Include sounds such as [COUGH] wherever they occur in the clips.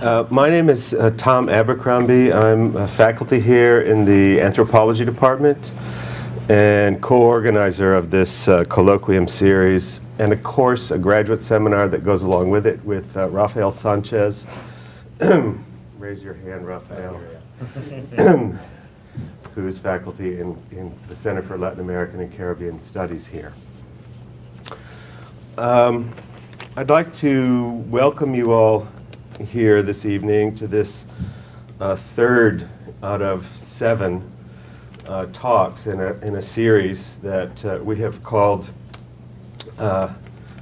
Uh, my name is uh, Tom Abercrombie. I'm a faculty here in the anthropology department and co-organizer of this uh, colloquium series and of course a graduate seminar that goes along with it with uh, Rafael Sanchez. [CLEARS THROAT] Raise your hand, Rafael. [CLEARS THROAT] who is faculty in, in the Center for Latin American and Caribbean Studies here. Um, I'd like to welcome you all here this evening to this uh, third out of seven uh, talks in a, in a series that uh, we have called, uh,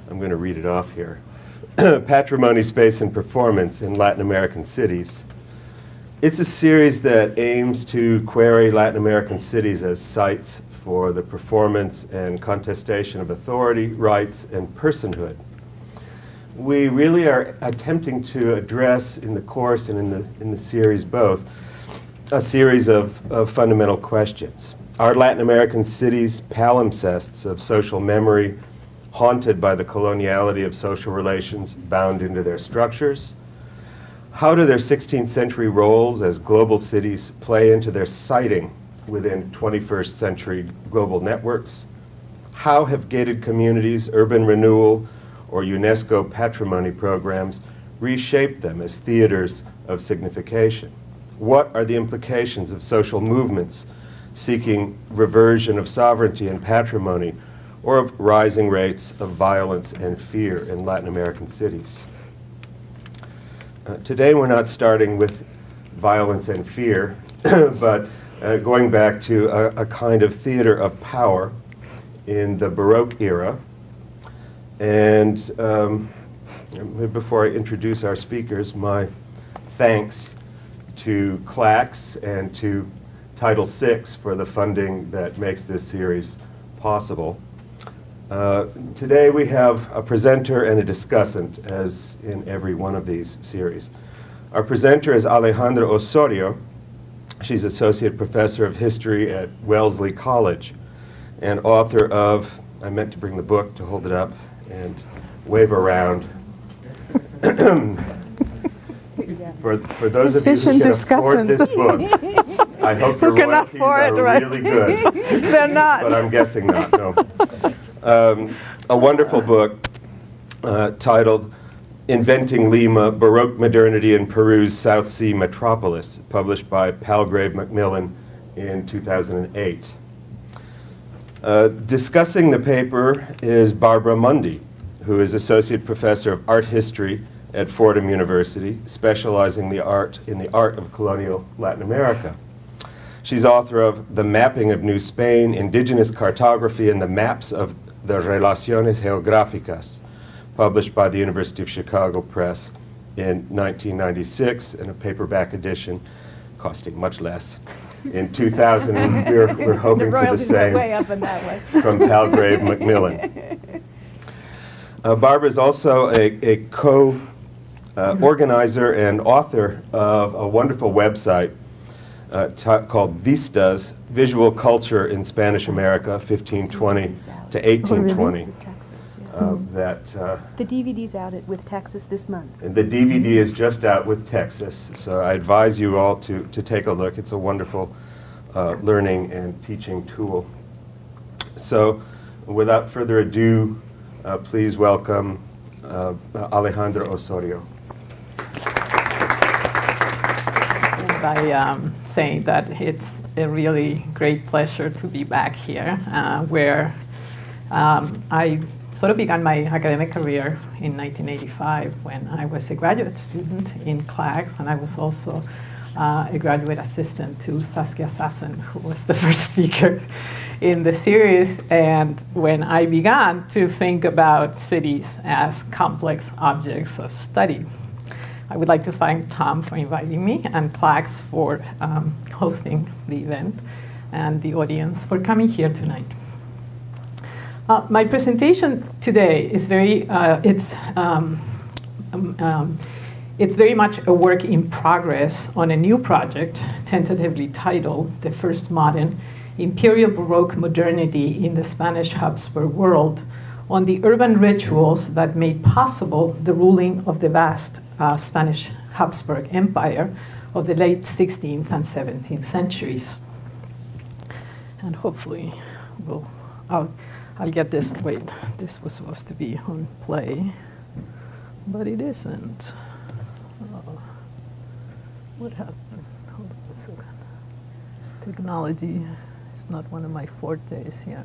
I'm going to read it off here, [CLEARS THROAT] Patrimony, Space, and Performance in Latin American Cities. It's a series that aims to query Latin American cities as sites for the performance and contestation of authority, rights, and personhood. We really are attempting to address in the course and in the, in the series both a series of, of fundamental questions. Are Latin American cities palimpsests of social memory, haunted by the coloniality of social relations bound into their structures? How do their 16th century roles as global cities play into their siting within 21st century global networks? How have gated communities, urban renewal, or UNESCO patrimony programs reshaped them as theaters of signification? What are the implications of social movements seeking reversion of sovereignty and patrimony, or of rising rates of violence and fear in Latin American cities? Uh, today we're not starting with violence and fear, [COUGHS] but uh, going back to a, a, kind of theater of power in the Baroque era. And um, before I introduce our speakers, my thanks to CLACS and to Title VI for the funding that makes this series possible. Uh, today we have a presenter and a discussant, as in every one of these series. Our presenter is Alejandra Osorio. She's Associate Professor of History at Wellesley College and author of, I meant to bring the book to hold it up and wave around. [COUGHS] for, for those of you who can afford this book, [LAUGHS] I hope your royalties are right. really good. [LAUGHS] They're not. But I'm guessing not, no um, a wonderful book uh, titled Inventing Lima Baroque Modernity in Peru's South Sea Metropolis, published by Palgrave Macmillan in 2008. Uh, discussing the paper is Barbara Mundy, who is Associate Professor of Art History at Fordham University, specializing the art in the art of colonial Latin America. She's author of The Mapping of New Spain, Indigenous Cartography, and the Maps of the Relaciones Geográficas, published by the University of Chicago Press in 1996 in a paperback edition costing much less. In 2000, we're, we're [LAUGHS] hoping the for the same way up in that from Palgrave Macmillan. [LAUGHS] Uh, Barbara is also a, a co-organizer uh, and author of a wonderful website uh, called Vistas, Visual Culture in Spanish America, 1520 to 1820. Uh, that uh, the DVD's out at, with Texas this month. And the DVD is just out with Texas, so I advise you all to, to take a look. It's a wonderful uh, learning and teaching tool. So, without further ado, uh, please welcome uh, Alejandra Osorio. by um, saying that it's a really great pleasure to be back here, uh, where um, I sort of began my academic career in 1985 when I was a graduate student in CLACS, and I was also uh, a graduate assistant to Saskia Sassen, who was the [LAUGHS] first speaker in the series. And when I began to think about cities as complex objects of study, I would like to thank Tom for inviting me and CLACS for um, hosting the event and the audience for coming here tonight. Uh, my presentation today is very, uh, it's, um, um, um, it's very much a work in progress on a new project, tentatively titled The First Modern Imperial Baroque Modernity in the Spanish Habsburg World, on the urban rituals that made possible the ruling of the vast uh, Spanish Habsburg Empire of the late 16th and 17th centuries. And hopefully, we'll, I'll get this. Wait, this was supposed to be on play, but it isn't. Uh, what happened? Hold on a second. Technology is not one of my fortes here.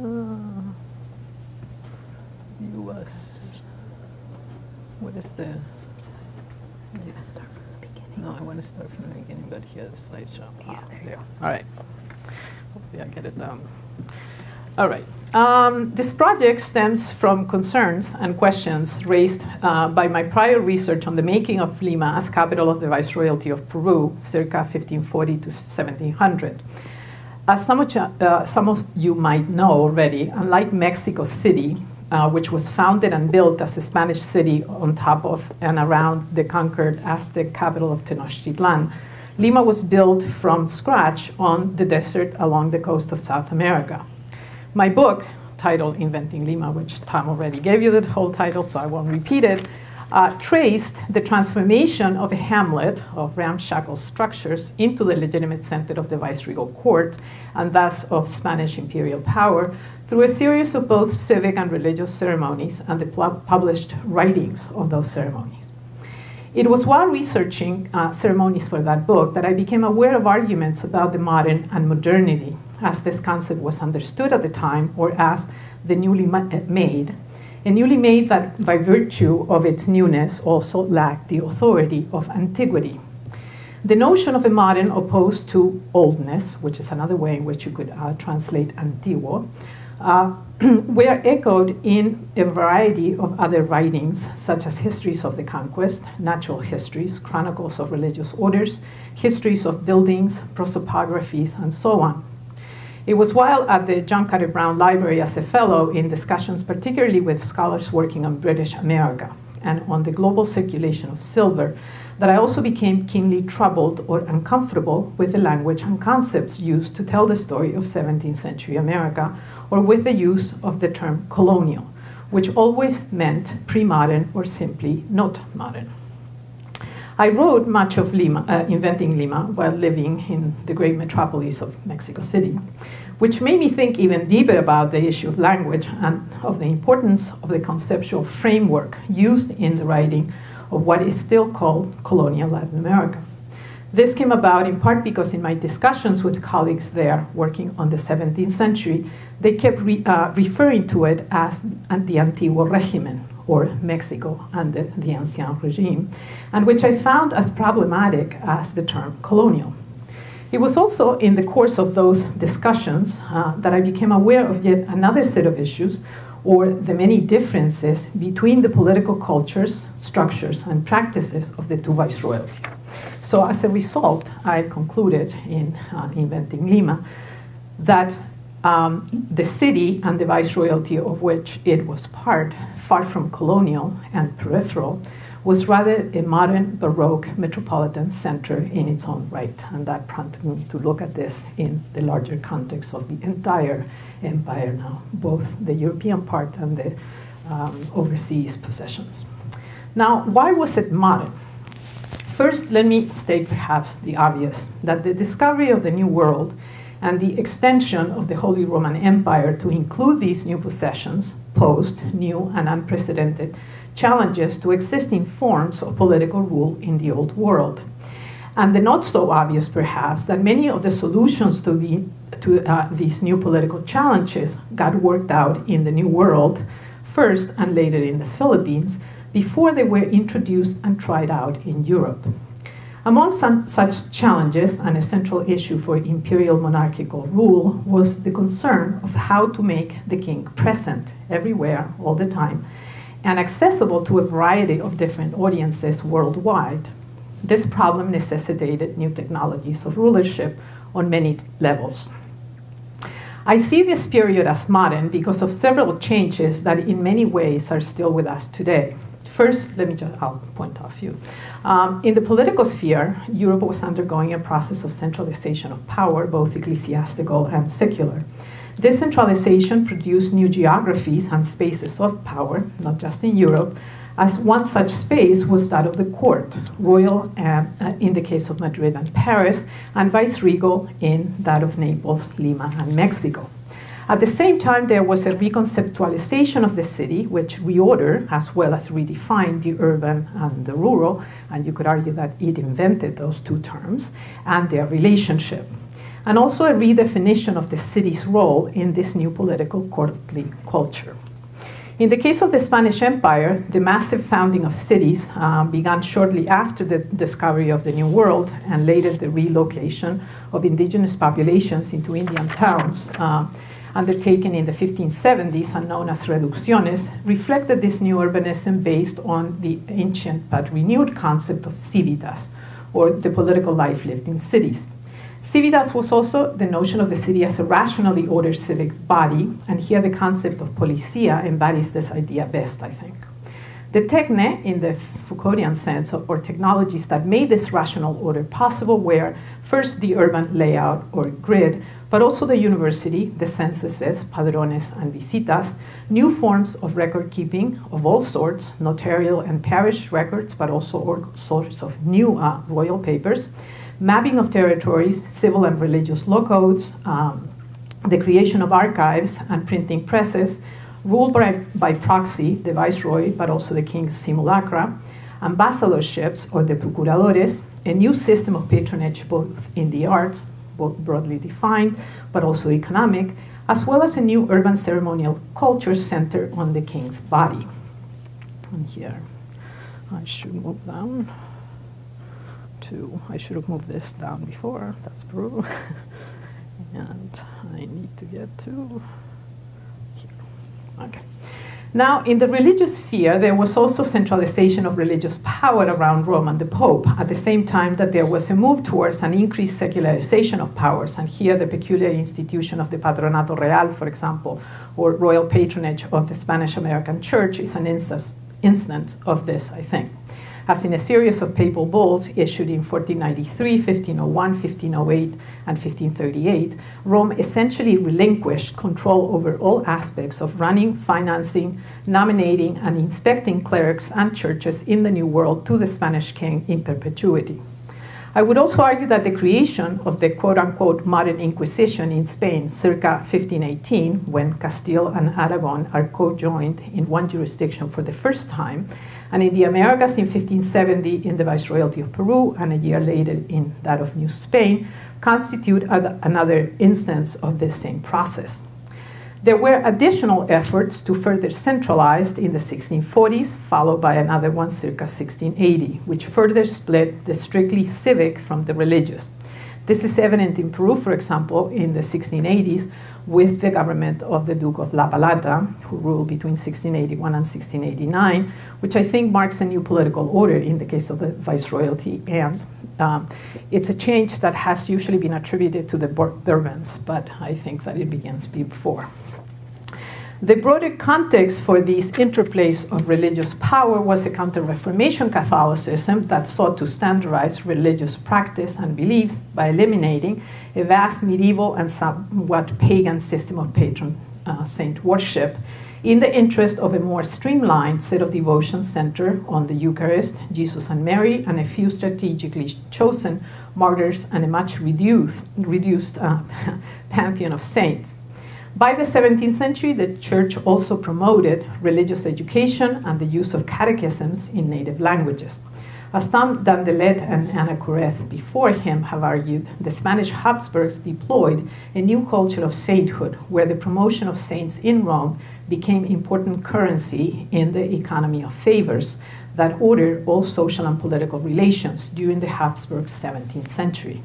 Uh, US. What is the? Do I start from the beginning? No, I want to start from the beginning, but here the slideshow. Yeah, Ah, there you go. All right. Hopefully I get it down. All right. Um, this project stems from concerns and questions raised uh, by my prior research on the making of Lima as capital of the Viceroyalty of Peru, circa 1540 to 1700. As some of, you- uh, some of you might know already, unlike Mexico City, uh, which was founded and built as a Spanish city on top of and around the conquered Aztec capital of Tenochtitlan, Lima was built from scratch on the desert along the coast of South America. My book, titled Inventing Lima, which Tom already gave you the whole title, so I won't repeat it, uh, traced the transformation of a hamlet of ramshackle structures into the legitimate center of the viceregal court, and thus of Spanish imperial power, through a series of both civic and religious ceremonies and the published writings of those ceremonies. It was while researching uh, ceremonies for that book that I became aware of arguments about the modern and modernity, as this concept was understood at the time, or as the newly uh, made. A newly made that, by virtue of its newness, also lacked the authority of antiquity. The notion of a modern opposed to oldness, which is another way in which you could uh, translate antiguo, uh, [CLEARS THROAT] were echoed in a variety of other writings, such as histories of the conquest, natural histories, chronicles of religious orders, histories of buildings, prosopographies, and so on. It was while at the John Carter Brown Library as a fellow in discussions, particularly with scholars working on British America and on the global circulation of silver, that I also became keenly troubled or uncomfortable with the language and concepts used to tell the story of 17th century America, or with the use of the term colonial, which always meant pre modern or simply not modern. I wrote much of Lima, uh, inventing Lima while living in the great metropolis of Mexico City, which made me think even deeper about the issue of language and of the importance of the conceptual framework used in the writing of what is still called colonial Latin America. This came about in part because in my discussions with colleagues there working on the 17th century, they kept re- uh, referring to it as the Antiguo Régimen, or Mexico under the Ancien regime, and which I found as problematic as the term colonial. It was also in the course of those discussions uh, that I became aware of yet another set of issues, or the many differences between the political cultures, structures, and practices of the two viceroyalties. So, as a result, I concluded in uh, Inventing Lima that um, the city and the viceroyalty of which it was part, far from colonial and peripheral, was rather a modern Baroque metropolitan center in its own right. And that prompted me to look at this in the larger context of the entire empire now, both the European part and the um, overseas possessions. Now, why was it modern? First, let me state perhaps the obvious that the discovery of the New World and the extension of the Holy Roman Empire to include these new possessions posed new and unprecedented challenges to existing forms of political rule in the Old World. And the not so obvious, perhaps, that many of the solutions to, the, to uh, these new political challenges got worked out in the New World first and later in the Philippines before they were introduced and tried out in Europe. Among some such challenges, and a central issue for imperial monarchical rule was the concern of how to make the king present everywhere, all the time, and accessible to a variety of different audiences worldwide. This problem necessitated new technologies of rulership on many levels. I see this period as modern because of several changes that, in many ways, are still with us today. First, let me just, I'll point out a few. Um, in the political sphere, Europe was undergoing a process of centralization of power, both ecclesiastical and secular. This centralization produced new geographies and spaces of power, not just in Europe, as one such space was that of the court, royal uh, in the case of Madrid and Paris, and viceregal in that of Naples, Lima, and Mexico. At the same time, there was a reconceptualization of the city, which reordered as well as redefined the urban and the rural, and you could argue that it invented those two terms, and their relationship. And also a redefinition of the city's role in this new political courtly culture. In the case of the Spanish Empire, the massive founding of cities um, began shortly after the discovery of the New World and later the relocation of indigenous populations into Indian towns. Uh, undertaken in the 1570s and known as reducciones, reflected this new urbanism based on the ancient but renewed concept of civitas, or the political life lived in cities. Civitas was also the notion of the city as a rationally ordered civic body, and here the concept of policia embodies this idea best, I think. The techne, in the Foucauldian sense, or technologies that made this rational order possible were first the urban layout or grid, but also the university, the censuses, padrones, and visitas, new forms of record keeping of all sorts, notarial and parish records, but also all sorts of new uh, royal papers, mapping of territories, civil and religious law codes, um, the creation of archives and printing presses, ruled by, by proxy, the viceroy, but also the king's simulacra, ambassadorships or the procuradores, a new system of patronage both in the arts, broadly defined, but also economic, as well as a new urban ceremonial culture center on the king's body. And here, I should move down to, I should have moved this down before, that's Peru. [LAUGHS] and I need to get to here. Okay. Now, in the religious sphere, there was also centralization of religious power around Rome and the Pope, at the same time that there was a move towards an increased secularization of powers. And here, the peculiar institution of the Patronato Real, for example, or royal patronage of the Spanish American Church, is an instance, instance of this, I think as in a series of papal bulls issued in 1493, 1501, 1508, and 1538, Rome essentially relinquished control over all aspects of running, financing, nominating, and inspecting clerics and churches in the New World to the Spanish king in perpetuity. I would also argue that the creation of the quote unquote modern Inquisition in Spain circa 1518, when Castile and Aragon are co joined in one jurisdiction for the first time, and in the Americas in 1570 in the Viceroyalty of Peru, and a year later in that of New Spain, constitute another instance of this same process. There were additional efforts to further centralize in the 1640s, followed by another one circa 1680, which further split the strictly civic from the religious. This is evident in Peru, for example, in the 1680s, with the government of the Duke of La Palata, who ruled between 1681 and 1689, which I think marks a new political order in the case of the viceroyalty. And um, it's a change that has usually been attributed to the Bourbons, but I think that it begins before. The broader context for these interplays of religious power was a Counter Reformation Catholicism that sought to standardize religious practice and beliefs by eliminating a vast medieval and somewhat pagan system of patron uh, saint worship in the interest of a more streamlined set of devotions centered on the Eucharist, Jesus and Mary, and a few strategically chosen martyrs and a much reduced, reduced uh, [LAUGHS] pantheon of saints. By the 17th century, the church also promoted religious education and the use of catechisms in native languages. As Tom Dandelet and Anna Kureth before him have argued, the Spanish Habsburgs deployed a new culture of sainthood, where the promotion of saints in Rome became important currency in the economy of favors that ordered all social and political relations during the Habsburg 17th century.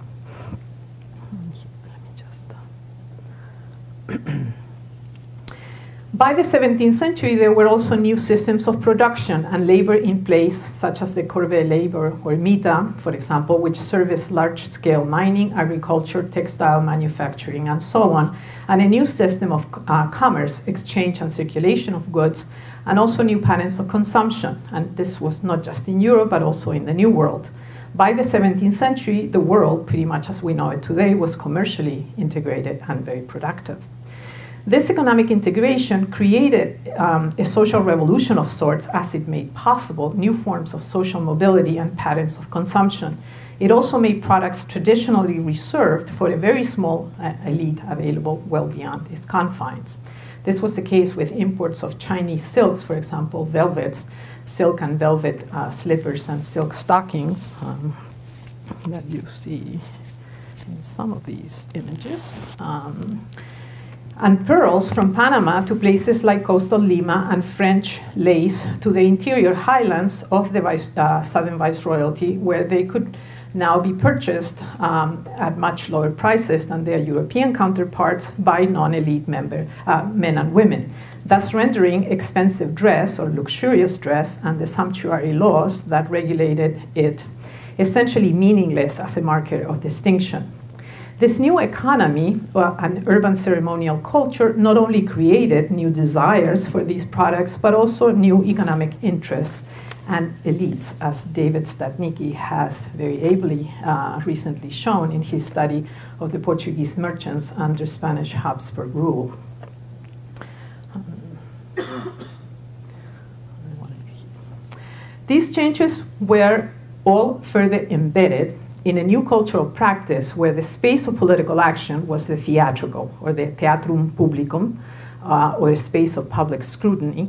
By the 17th century, there were also new systems of production and labor in place, such as the corvée labor or mita, for example, which serviced large scale mining, agriculture, textile manufacturing, and so on, and a new system of uh, commerce, exchange, and circulation of goods, and also new patterns of consumption. And this was not just in Europe, but also in the New World. By the 17th century, the world, pretty much as we know it today, was commercially integrated and very productive. This economic integration created um, a social revolution of sorts as it made possible new forms of social mobility and patterns of consumption. It also made products traditionally reserved for a very small uh, elite available well beyond its confines. This was the case with imports of Chinese silks, for example, velvets, silk and velvet uh, slippers and silk stockings um, that you see in some of these images. Um, and pearls from Panama to places like coastal Lima and French lace to the interior highlands of the vice, uh, southern viceroyalty, where they could now be purchased um, at much lower prices than their European counterparts by non-elite member, uh, men and women, thus rendering expensive dress or luxurious dress and the sumptuary laws that regulated it essentially meaningless as a marker of distinction. This new economy and urban ceremonial culture not only created new desires for these products, but also new economic interests and elites, as David Studnicki has very ably uh, recently shown in his study of the Portuguese merchants under Spanish Habsburg rule. [COUGHS] These changes were all further embedded in a new cultural practice where the space of political action was the theatrical, or the theatrum publicum, uh, or a space of public scrutiny,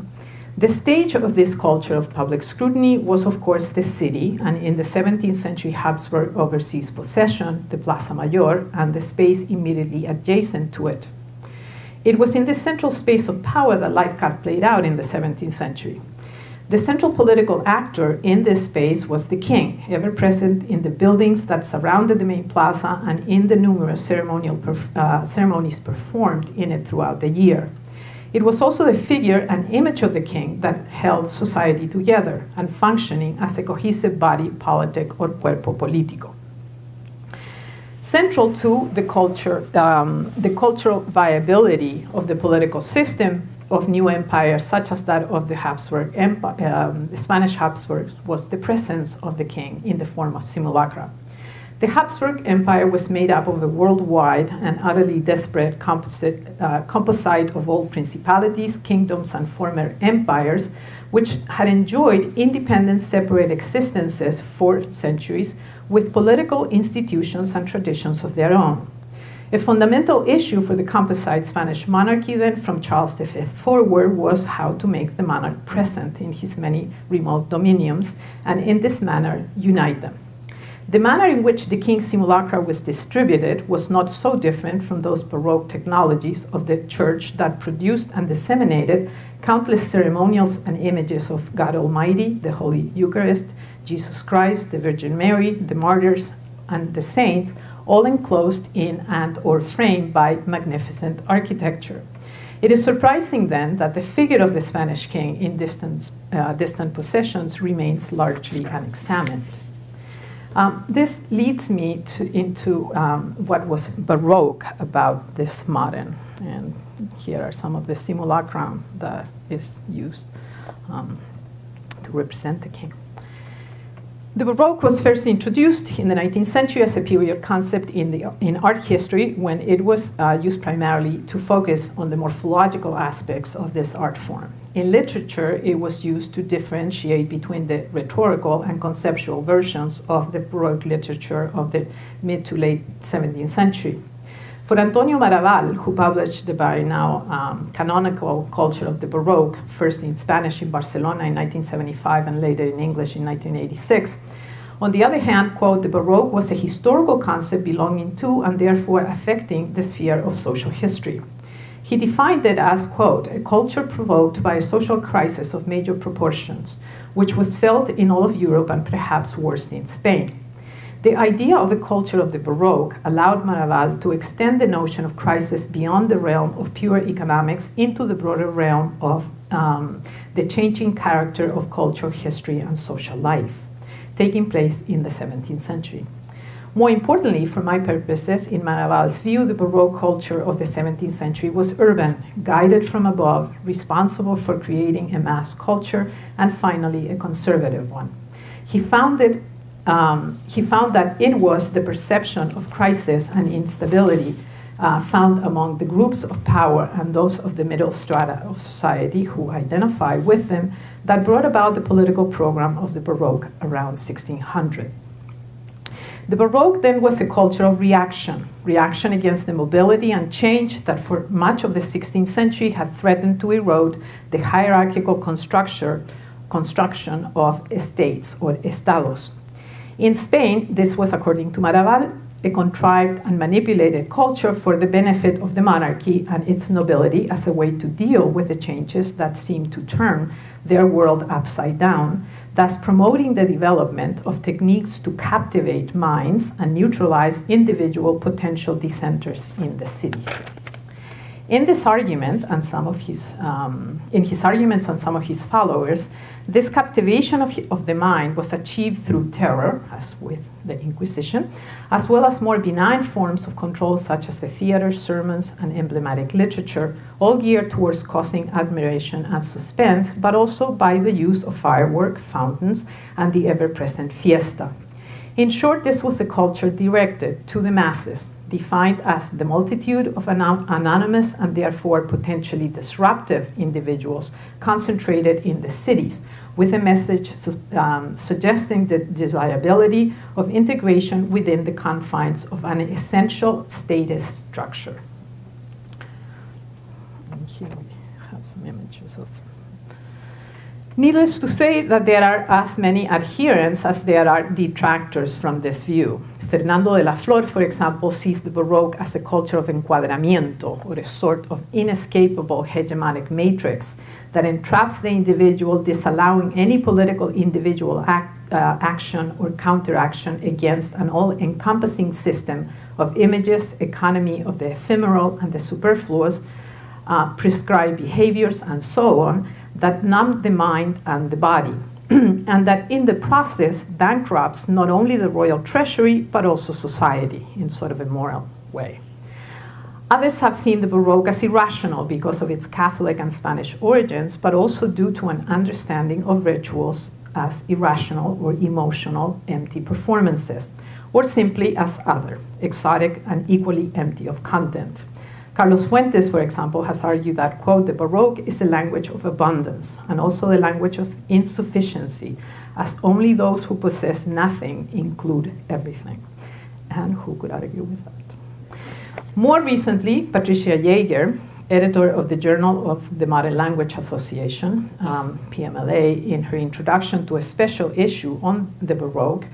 the stage of this culture of public scrutiny was, of course, the city, and in the 17th century Habsburg overseas possession, the Plaza Mayor, and the space immediately adjacent to it. It was in this central space of power that life got played out in the 17th century. The central political actor in this space was the king, ever present in the buildings that surrounded the main plaza and in the numerous ceremonial perf uh, ceremonies performed in it throughout the year. It was also the figure and image of the king that held society together and functioning as a cohesive body politic or cuerpo político. Central to the culture, um, the cultural viability of the political system of new empires, such as that of the Habsburg Empire, um, the Spanish Habsburg, was the presence of the king in the form of simulacra. The Habsburg Empire was made up of a worldwide and utterly desperate composite, uh, composite of all principalities, kingdoms, and former empires, which had enjoyed independent, separate existences for centuries with political institutions and traditions of their own. A fundamental issue for the composite Spanish monarchy, then, from Charles V forward, was how to make the monarch present in his many remote dominions, and in this manner unite them. The manner in which the king's simulacra was distributed was not so different from those Baroque technologies of the church that produced and disseminated countless ceremonials and images of God Almighty, the Holy Eucharist, Jesus Christ, the Virgin Mary, the martyrs, and the saints, all enclosed in and or framed by magnificent architecture. It is surprising then that the figure of the Spanish king in distant, uh, distant possessions remains largely unexamined. Um, this leads me to, into um, what was Baroque about this modern. And here are some of the simulacrum that is used um, to represent the king. The Baroque was first introduced in the 19th century as a period concept in, the, in art history when it was uh, used primarily to focus on the morphological aspects of this art form. In literature, it was used to differentiate between the rhetorical and conceptual versions of the Baroque literature of the mid to late 17th century. For Antonio Maravall, who published the by now um, canonical culture of the Baroque, first in Spanish in Barcelona in 1975 and later in English in 1986, on the other hand, quote, the Baroque was a historical concept belonging to and therefore affecting the sphere of social history. He defined it as, quote, a culture provoked by a social crisis of major proportions, which was felt in all of Europe and perhaps worse in Spain. The idea of a culture of the Baroque allowed Maravall to extend the notion of crisis beyond the realm of pure economics into the broader realm of um, the changing character of culture, history, and social life, taking place in the 17th century. More importantly, for my purposes, in Maravall's view, the Baroque culture of the 17th century was urban, guided from above, responsible for creating a mass culture, and finally, a conservative one. He found that um, he found that it was the perception of crisis and instability uh, found among the groups of power and those of the middle strata of society who identify with them that brought about the political program of the Baroque around 1600. The Baroque then was a culture of reaction, reaction against the mobility and change that for much of the 16th century had threatened to erode the hierarchical construction, construction of estates or estados. In Spain, this was, according to Maravall, a contrived and manipulated culture for the benefit of the monarchy and its nobility as a way to deal with the changes that seemed to turn their world upside down thus promoting the development of techniques to captivate minds and neutralize individual potential dissenters in the cities. In this argument, and some of his, um, in his arguments and some of his followers, this captivation of, of the mind was achieved through terror, as with the Inquisition, as well as more benign forms of control such as the theater, sermons, and emblematic literature, all geared towards causing admiration and suspense, but also by the use of firework, fountains, and the ever present fiesta. In short, this was a culture directed to the masses, defined as the multitude of anonymous and therefore potentially disruptive individuals concentrated in the cities, with a message um, suggesting the desirability of integration within the confines of an essential status structure. And here we have some images of Needless to say that there are as many adherents as there are detractors from this view. Fernando de la Flor, for example, sees the Baroque as a culture of encuadramiento, or a sort of inescapable hegemonic matrix that entraps the individual, disallowing any political individual act, uh, action or counteraction against an all encompassing system of images, economy of the ephemeral and the superfluous, uh, prescribed behaviors, and so on, that numb the mind and the body, [CLEARS THROAT] and that in the process bankrupts not only the royal treasury but also society in sort of a moral way. Others have seen the Baroque as irrational because of its Catholic and Spanish origins, but also due to an understanding of rituals as irrational or emotional empty performances, or simply as other, exotic and equally empty of content. Carlos Fuentes, for example, has argued that, quote, the Baroque is a language of abundance and also the language of insufficiency, as only those who possess nothing include everything. And who could argue with that? More recently, Patricia Yaeger, editor of the Journal of the Modern Language Association, um, PMLA, in her introduction to a special issue on the Baroque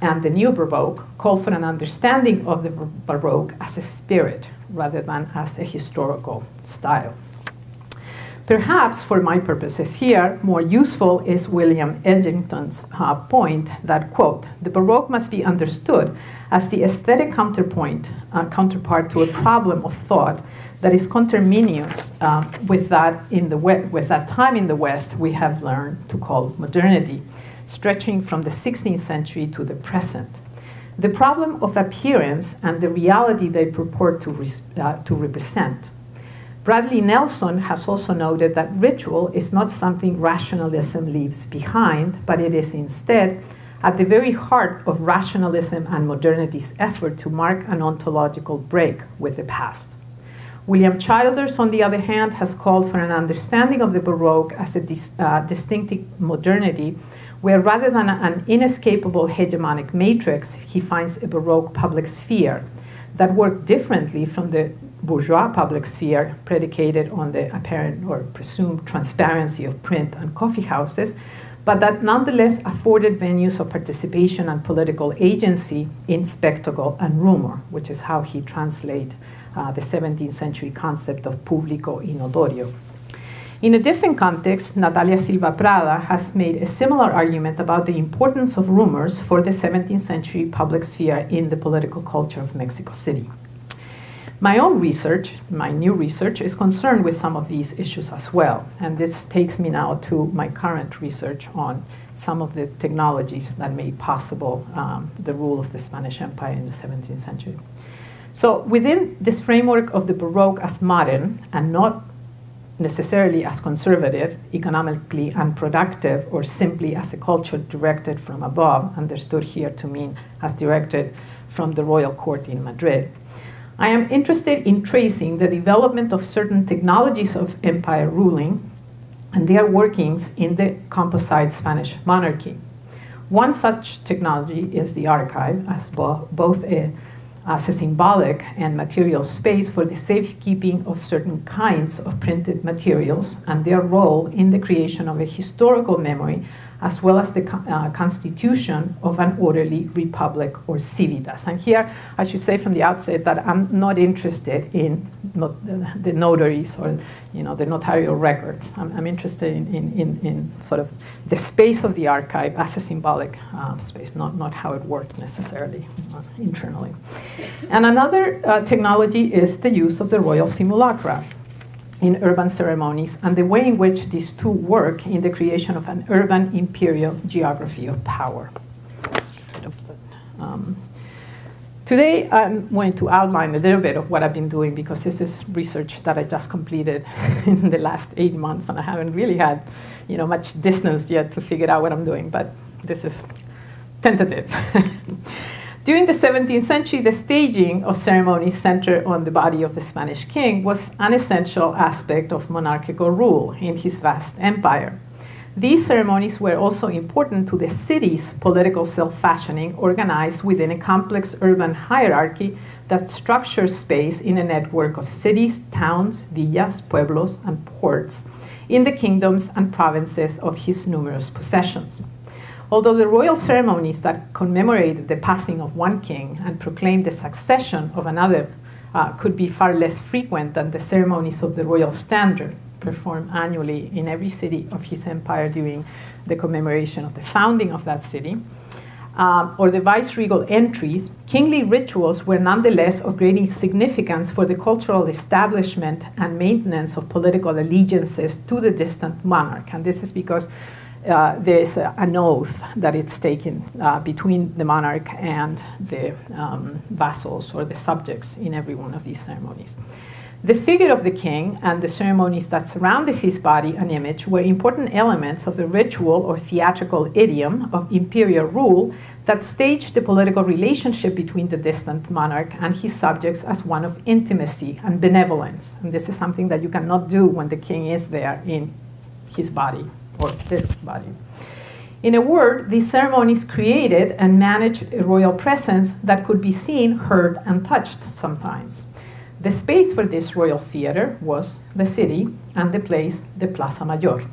and the New Baroque, called for an understanding of the Baroque as a spirit rather than as a historical style. Perhaps, for my purposes here, more useful is William Egginton's uh, point that, quote, the Baroque must be understood as the aesthetic counterpoint, uh, counterpart to a problem of thought that is conterminous uh, with, that in the with that time in the West we have learned to call modernity, stretching from the 16th century to the present the problem of appearance and the reality they purport to, uh, to represent. Bradley Nelson has also noted that ritual is not something rationalism leaves behind, but it is instead at the very heart of rationalism and modernity's effort to mark an ontological break with the past. William Childers, on the other hand, has called for an understanding of the Baroque as a dis uh, distinctive modernity where rather than an inescapable hegemonic matrix, he finds a Baroque public sphere that worked differently from the bourgeois public sphere predicated on the apparent or presumed transparency of print and coffee houses, but that nonetheless afforded venues of participation and political agency in spectacle and rumor, which is how he translates uh, the 17th century concept of publico y notorio. In a different context, Natalia Silva Prada has made a similar argument about the importance of rumors for the 17th century public sphere in the political culture of Mexico City. My own research, my new research, is concerned with some of these issues as well. And this takes me now to my current research on some of the technologies that made possible um, the rule of the Spanish Empire in the 17th century. So, within this framework of the Baroque as modern and not necessarily as conservative, economically unproductive, or simply as a culture directed from above, understood here to mean as directed from the royal court in Madrid. I am interested in tracing the development of certain technologies of empire ruling and their workings in the composite Spanish monarchy. One such technology is the archive, as bo both a, as a symbolic and material space for the safekeeping of certain kinds of printed materials and their role in the creation of a historical memory as well as the uh, constitution of an orderly republic or civitas. And here, I should say from the outset that I'm not interested in not the, the notaries or you know, the notarial records. I'm, I'm interested in, in, in, in, sort of the space of the archive as a symbolic uh, space, not, not how it worked necessarily uh, internally. And another uh, technology is the use of the royal simulacra in urban ceremonies and the way in which these two work in the creation of an urban imperial geography of power. Um, today, I'm going to outline a little bit of what I've been doing because this is research that I just completed [LAUGHS] in the last eight months, and I haven't really had, you know, much distance yet to figure out what I'm doing. But this is tentative. [LAUGHS] During the 17th century, the staging of ceremonies centered on the body of the Spanish king was an essential aspect of monarchical rule in his vast empire. These ceremonies were also important to the city's political self fashioning, organized within a complex urban hierarchy that structures space in a network of cities, towns, villas, pueblos, and ports in the kingdoms and provinces of his numerous possessions. Although the royal ceremonies that commemorated the passing of one king and proclaimed the succession of another uh, could be far less frequent than the ceremonies of the royal standard performed annually in every city of his empire during the commemoration of the founding of that city, um, or the viceregal entries, kingly rituals were nonetheless of great significance for the cultural establishment and maintenance of political allegiances to the distant monarch. And this is because uh, there's a, an oath that it's taken uh, between the monarch and the um, vassals or the subjects in every one of these ceremonies. The figure of the king and the ceremonies that surrounded his body and image were important elements of the ritual or theatrical idiom of imperial rule that staged the political relationship between the distant monarch and his subjects as one of intimacy and benevolence. And this is something that you cannot do when the king is there in his body or body. In a word, these ceremonies created and managed a royal presence that could be seen, heard, and touched sometimes. The space for this royal theater was the city and the place, the Plaza Mayor.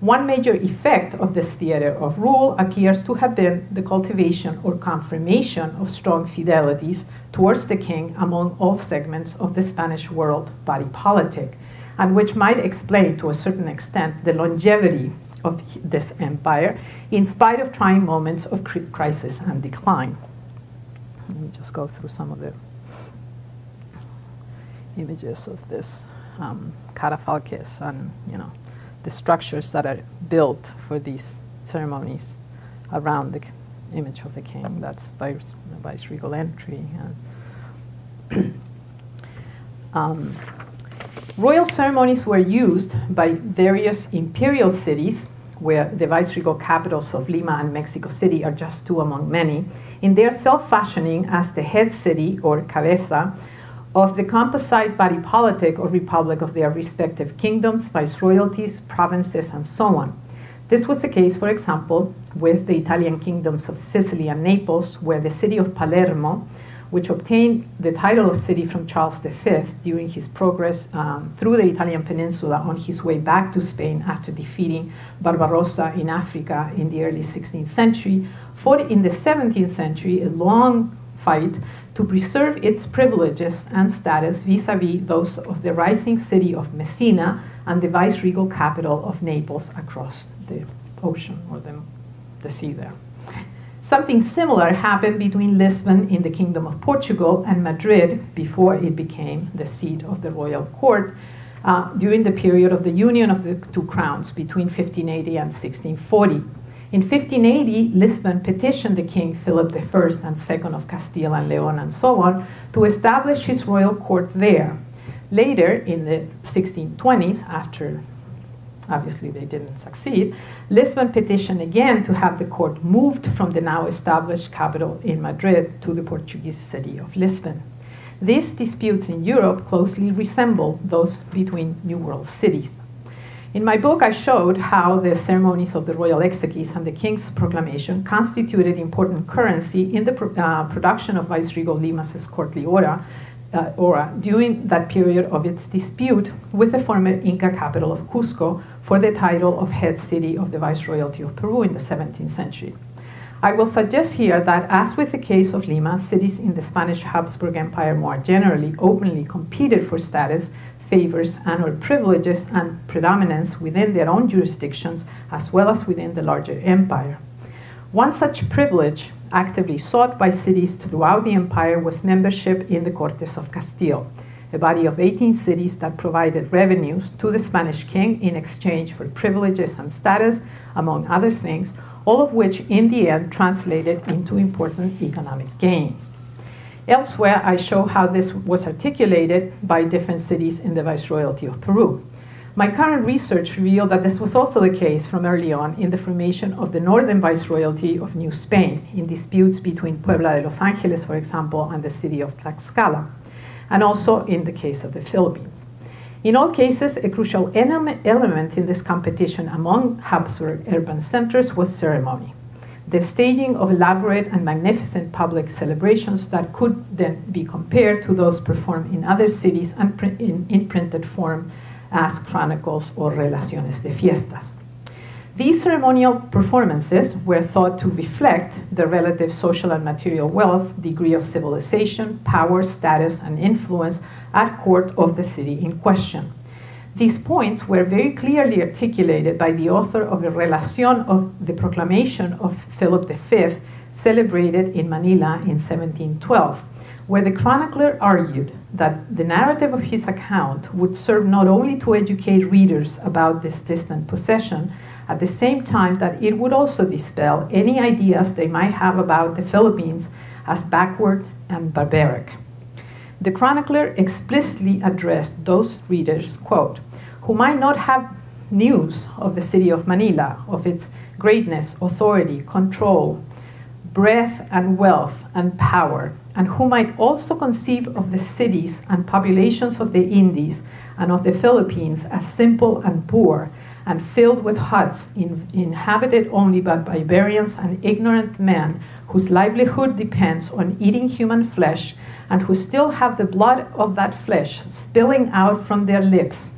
One major effect of this theater of rule appears to have been the cultivation or confirmation of strong fidelities towards the king among all segments of the Spanish world body politic, and which might explain to a certain extent the longevity of this empire in spite of trying moments of crisis and decline. Let me just go through some of the images of this um, catafalques and you know the structures that are built for these ceremonies around the image of the king. That's by vice-regal entry. And [CLEARS THROAT] um, Royal ceremonies were used by various imperial cities, where the viceregal capitals of Lima and Mexico City are just two among many, in their self fashioning as the head city or cabeza of the composite body politic or republic of their respective kingdoms, viceroyalties, provinces, and so on. This was the case, for example, with the Italian kingdoms of Sicily and Naples, where the city of Palermo which obtained the title of city from Charles V during his progress um, through the Italian peninsula on his way back to Spain after defeating Barbarossa in Africa in the early 16th century, fought in the 17th century a long fight to preserve its privileges and status vis-a-vis those of the rising city of Messina and the viceregal capital of Naples across the ocean or the, the sea there. Something similar happened between Lisbon in the Kingdom of Portugal and Madrid before it became the seat of the royal court uh, during the period of the union of the two crowns between 1580 and 1640. In 1580, Lisbon petitioned the king Philip I and II of Castile and Leon and so on to establish his royal court there. Later, in the 1620s, after obviously they didn't succeed, Lisbon petitioned again to have the court moved from the now established capital in Madrid to the Portuguese city of Lisbon. These disputes in Europe closely resemble those between New World cities. In my book, I showed how the ceremonies of the royal exequies and the king's proclamation constituted important currency in the uh, production of Viceregal Limas's courtly aura, uh, aura during that period of its dispute with the former Inca capital of Cusco for the title of head city of the Viceroyalty of Peru in the 17th century. I will suggest here that, as with the case of Lima, cities in the Spanish Habsburg Empire more generally openly competed for status, favors, and or privileges and predominance within their own jurisdictions as well as within the larger empire. One such privilege actively sought by cities throughout the empire was membership in the Cortes of Castile, a body of 18 cities that provided revenues to the Spanish king in exchange for privileges and status, among other things, all of which in the end translated into important economic gains. Elsewhere, I show how this was articulated by different cities in the Viceroyalty of Peru. My current research revealed that this was also the case from early on in the formation of the Northern Viceroyalty of New Spain, in disputes between Puebla de Los Angeles, for example, and the city of Tlaxcala, and also in the case of the Philippines. In all cases, a crucial element in this competition among Habsburg urban centers was ceremony. The staging of elaborate and magnificent public celebrations that could then be compared to those performed in other cities and in, in printed form as chronicles or relaciones de fiestas. These ceremonial performances were thought to reflect the relative social and material wealth, degree of civilization, power, status, and influence at court of the city in question. These points were very clearly articulated by the author of the Relación of the Proclamation of Philip V, celebrated in Manila in 1712, where the chronicler argued that the narrative of his account would serve not only to educate readers about this distant possession, at the same time that it would also dispel any ideas they might have about the Philippines as backward and barbaric. The chronicler explicitly addressed those readers, quote, who might not have news of the city of Manila, of its greatness, authority, control, breadth and wealth and power, and who might also conceive of the cities and populations of the Indies and of the Philippines as simple and poor, and filled with huts in, inhabited only by barbarians and ignorant men whose livelihood depends on eating human flesh and who still have the blood of that flesh spilling out from their lips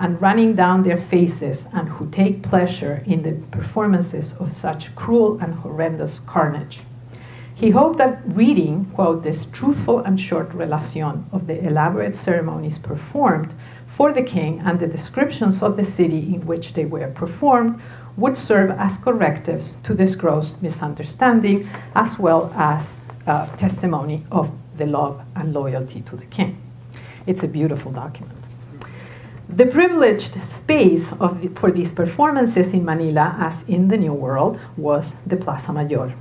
and running down their faces, and who take pleasure in the performances of such cruel and horrendous carnage. He hoped that reading, quote, this truthful and short relation of the elaborate ceremonies performed for the king and the descriptions of the city in which they were performed would serve as correctives to this gross misunderstanding as well as uh, testimony of the love and loyalty to the king. It's a beautiful document. The privileged space the, for these performances in Manila, as in the New World, was the Plaza Mayor.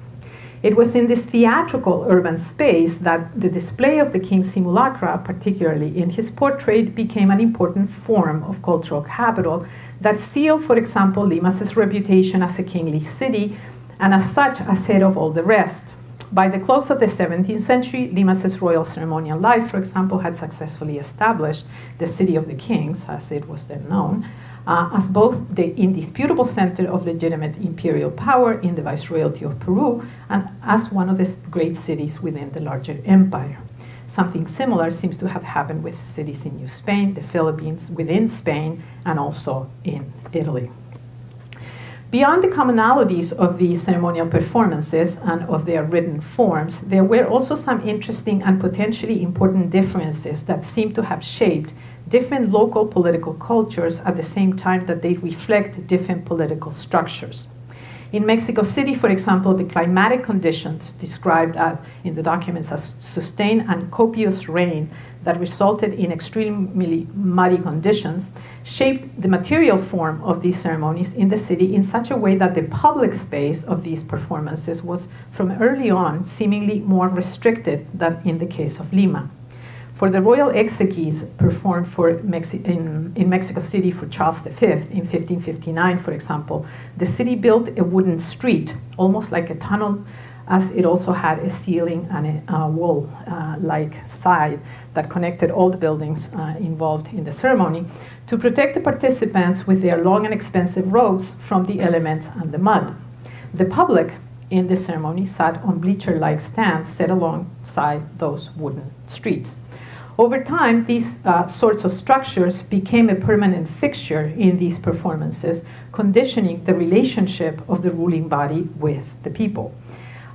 It was in this theatrical urban space that the display of the king's simulacra, particularly in his portrait, became an important form of cultural capital that sealed, for example, Limas's reputation as a kingly city and as such as head of all the rest. By the close of the 17th century, Limas's royal ceremonial life, for example, had successfully established the city of the kings, as it was then known, uh, as both the indisputable center of legitimate imperial power in the Viceroyalty of Peru and as one of the great cities within the larger empire. Something similar seems to have happened with cities in New Spain, the Philippines, within Spain, and also in Italy. Beyond the commonalities of these ceremonial performances and of their written forms, there were also some interesting and potentially important differences that seem to have shaped different local political cultures at the same time that they reflect different political structures. In Mexico City, for example, the climatic conditions described uh, in the documents as sustained and copious rain that resulted in extremely muddy conditions shaped the material form of these ceremonies in the city in such a way that the public space of these performances was from early on seemingly more restricted than in the case of Lima. For the royal exequies performed for Mexi in, in Mexico City for Charles V in 1559, for example, the city built a wooden street, almost like a tunnel as it also had a ceiling and a wall-like uh, side that connected all the buildings uh, involved in the ceremony to protect the participants with their long and expensive robes from the elements and the mud. The public in the ceremony sat on bleacher-like stands set alongside those wooden streets. Over time, these uh, sorts of structures became a permanent fixture in these performances, conditioning the relationship of the ruling body with the people.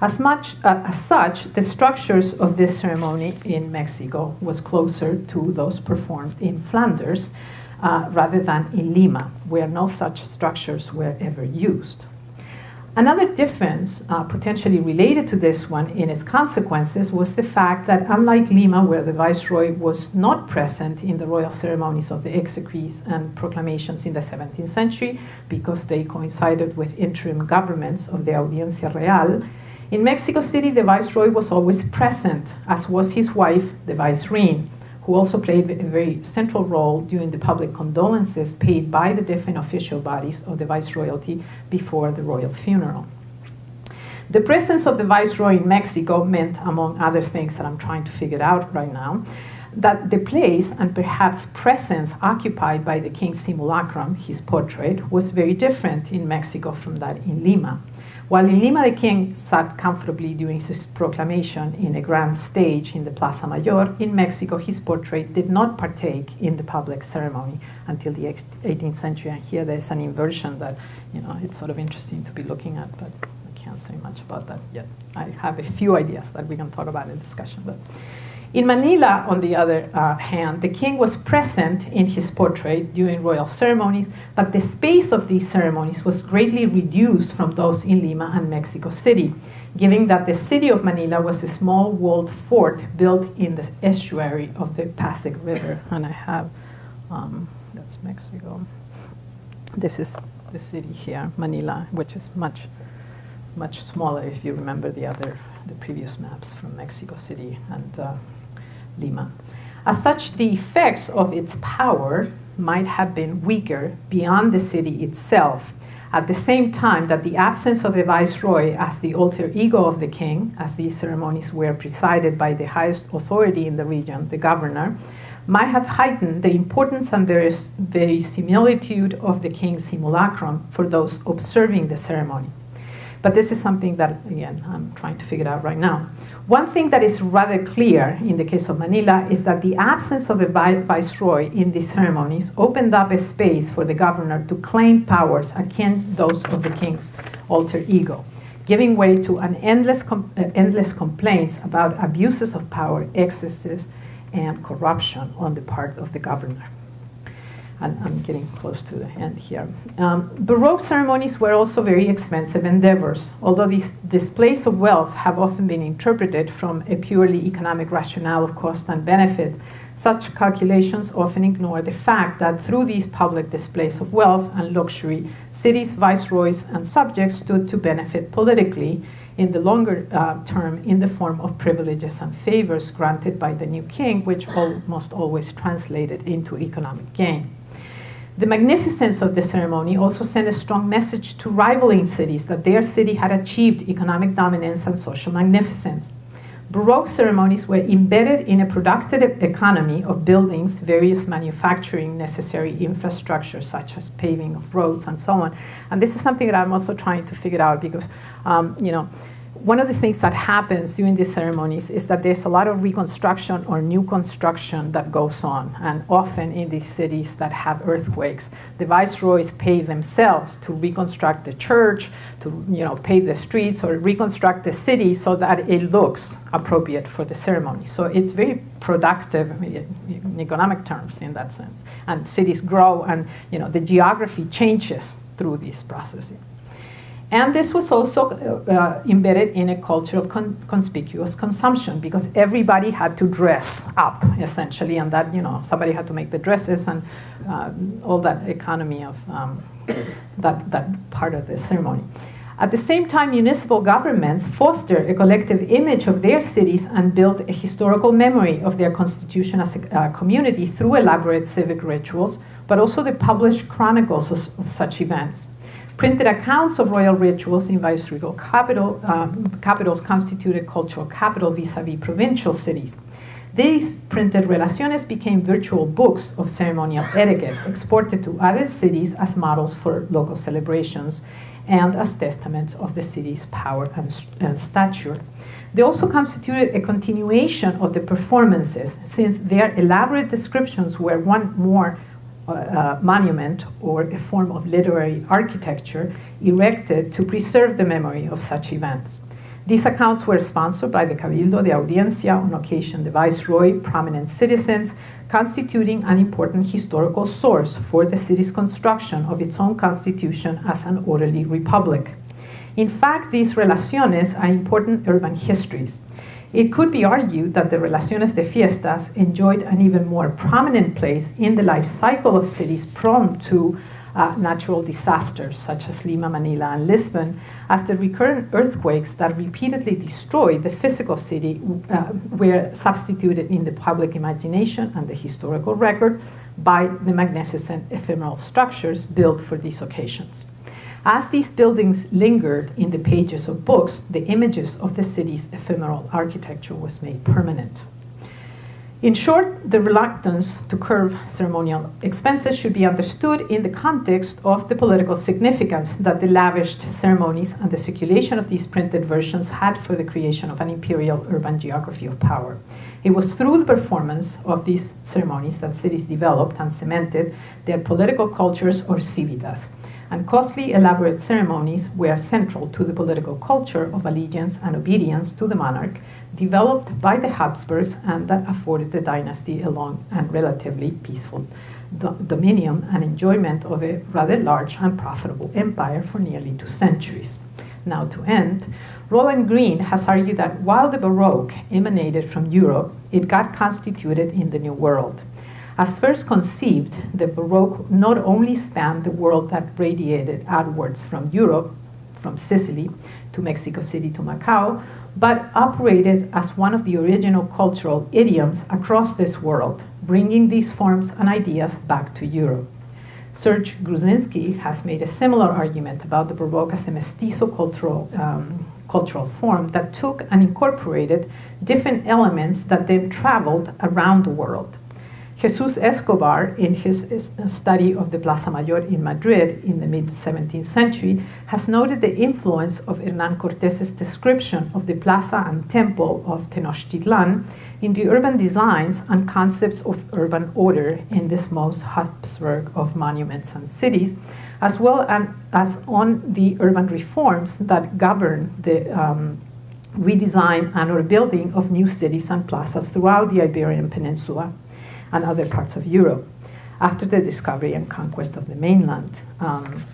As, much, uh, as such, the structures of this ceremony in Mexico was closer to those performed in Flanders uh, rather than in Lima, where no such structures were ever used. Another difference, uh, potentially related to this one in its consequences, was the fact that unlike Lima, where the viceroy was not present in the royal ceremonies of the exequies and proclamations in the 17th century, because they coincided with interim governments of the Audiencia Real, in Mexico City, the viceroy was always present, as was his wife, the vicereine who also played a very central role during the public condolences paid by the different official bodies of the viceroyalty before the royal funeral. The presence of the viceroy in Mexico meant, among other things that I'm trying to figure out right now, that the place and perhaps presence occupied by the king's simulacrum, his portrait, was very different in Mexico from that in Lima. While in Lima, the king sat comfortably during his proclamation in a grand stage in the Plaza Mayor, in Mexico, his portrait did not partake in the public ceremony until the 18th century. And here there's an inversion that, you know, it's sort of interesting to be looking at, but I can't say much about that yet. I have a few ideas that we can talk about in discussion. But in Manila, on the other uh, hand, the king was present in his portrait during royal ceremonies, but the space of these ceremonies was greatly reduced from those in Lima and Mexico City, given that the city of Manila was a small walled fort built in the estuary of the Pasig River. And I have, um, that's Mexico. This is the city here, Manila, which is much, much smaller if you remember the other, the previous maps from Mexico City and uh, Lima. As such, the effects of its power might have been weaker beyond the city itself, at the same time that the absence of a viceroy as the alter ego of the king, as these ceremonies were presided by the highest authority in the region, the governor, might have heightened the importance and verisimilitude of the king's simulacrum for those observing the ceremony. But this is something that, again, I'm trying to figure out right now. One thing that is rather clear in the case of Manila is that the absence of a viceroy in these ceremonies opened up a space for the governor to claim powers akin those of the king's alter ego, giving way to an endless, com uh, endless complaints about abuses of power, excesses, and corruption on the part of the governor and I'm getting close to the end here. Um, Baroque ceremonies were also very expensive endeavors, although these displays of wealth have often been interpreted from a purely economic rationale of cost and benefit. Such calculations often ignore the fact that through these public displays of wealth and luxury, cities, viceroys, and subjects stood to benefit politically in the longer uh, term in the form of privileges and favors granted by the new king, which almost always translated into economic gain. The magnificence of the ceremony also sent a strong message to rivaling cities that their city had achieved economic dominance and social magnificence. Baroque ceremonies were embedded in a productive economy of buildings, various manufacturing necessary infrastructure, such as paving of roads and so on. And this is something that I'm also trying to figure out because, um, you know, one of the things that happens during these ceremonies is that there's a lot of reconstruction or new construction that goes on. And often in these cities that have earthquakes, the viceroys pay themselves to reconstruct the church, to you know, pave the streets, or reconstruct the city so that it looks appropriate for the ceremony. So it's very productive in economic terms in that sense. And cities grow, and you know, the geography changes through these processes. And this was also uh, embedded in a culture of con conspicuous consumption because everybody had to dress up essentially, and that you know somebody had to make the dresses and uh, all that economy of um, that that part of the ceremony. At the same time, municipal governments fostered a collective image of their cities and built a historical memory of their constitution as a uh, community through elaborate civic rituals, but also the published chronicles of, of such events. Printed accounts of royal rituals in viceregal capital, um, capitals constituted cultural capital vis-a-vis provincial cities. These printed relaciones became virtual books of ceremonial etiquette, exported to other cities as models for local celebrations and as testaments of the city's power and, and stature. They also constituted a continuation of the performances, since their elaborate descriptions were one more uh, monument or a form of literary architecture erected to preserve the memory of such events. These accounts were sponsored by the Cabildo de Audiencia, on occasion the Viceroy, prominent citizens, constituting an important historical source for the city's construction of its own constitution as an orderly republic. In fact, these relaciones are important urban histories. It could be argued that the Relaciones de Fiestas enjoyed an even more prominent place in the life cycle of cities prone to uh, natural disasters such as Lima, Manila, and Lisbon, as the recurrent earthquakes that repeatedly destroyed the physical city uh, were substituted in the public imagination and the historical record by the magnificent ephemeral structures built for these occasions. As these buildings lingered in the pages of books, the images of the city's ephemeral architecture was made permanent. In short, the reluctance to curb ceremonial expenses should be understood in the context of the political significance that the lavished ceremonies and the circulation of these printed versions had for the creation of an imperial urban geography of power. It was through the performance of these ceremonies that cities developed and cemented their political cultures or civitas and costly, elaborate ceremonies were central to the political culture of allegiance and obedience to the monarch, developed by the Habsburgs and that afforded the dynasty a long and relatively peaceful do- dominion and enjoyment of a rather large and profitable empire for nearly two centuries. Now, to end, Roland Greene has argued that while the Baroque emanated from Europe, it got constituted in the New World. As first conceived, the Baroque not only spanned the world that radiated outwards from Europe, from Sicily to Mexico City to Macau, but operated as one of the original cultural idioms across this world, bringing these forms and ideas back to Europe. Serge Gruzinski has made a similar argument about the Baroque as a mestizo cultural, um, cultural form that took and incorporated different elements that then traveled around the world. Jesus Escobar, in his study of the Plaza Mayor in Madrid in the mid 17th century, has noted the influence of Hernan Cortes's description of the plaza and temple of Tenochtitlan in the urban designs and concepts of urban order in this most Habsburg of monuments and cities, as well as on the urban reforms that govern the um, redesign and rebuilding of new cities and plazas throughout the Iberian Peninsula and other parts of Europe after the discovery and conquest of the mainland. Um,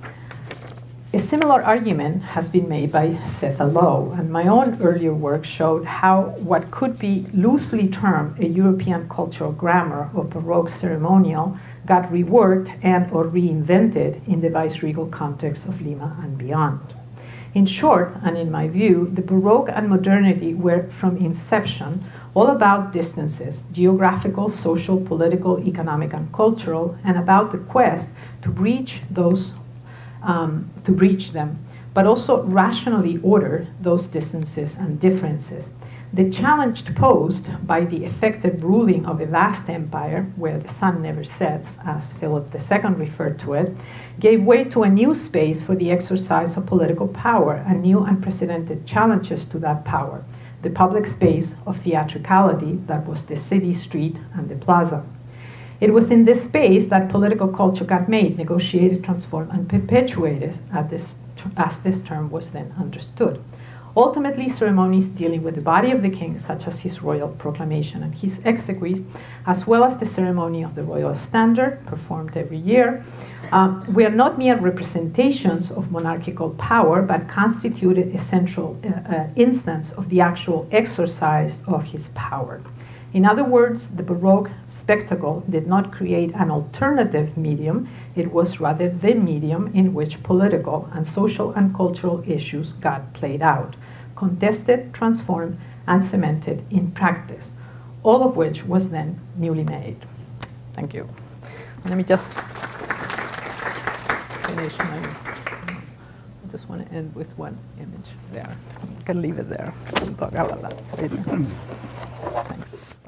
a similar argument has been made by Setha Low, and my own earlier work showed how what could be loosely termed a European cultural grammar or Baroque ceremonial got reworked and or reinvented in the viceregal context of Lima and beyond. In short, and in my view, the Baroque and modernity were from inception all about distances geographical, social, political, economic, and cultural, and about the quest to breach those, um, to breach them, but also rationally order those distances and differences. The challenge posed by the effective ruling of a vast empire, where the sun never sets, as Philip II referred to it, gave way to a new space for the exercise of political power and new unprecedented challenges to that power the public space of theatricality that was the city street and the plaza. It was in this space that political culture got made, negotiated, transformed, and perpetuated this, as this term was then understood. Ultimately, ceremonies dealing with the body of the king, such as his royal proclamation and his exequies, as well as the ceremony of the royal standard, performed every year, um, we are not mere representations of monarchical power, but constituted a central uh, uh, instance of the actual exercise of his power. In other words, the Baroque spectacle did not create an alternative medium, it was rather the medium in which political and social and cultural issues got played out, contested, transformed, and cemented in practice, all of which was then newly made. Thank you. Let me just finish my I just want to end with one image there. I can leave it there. Thanks.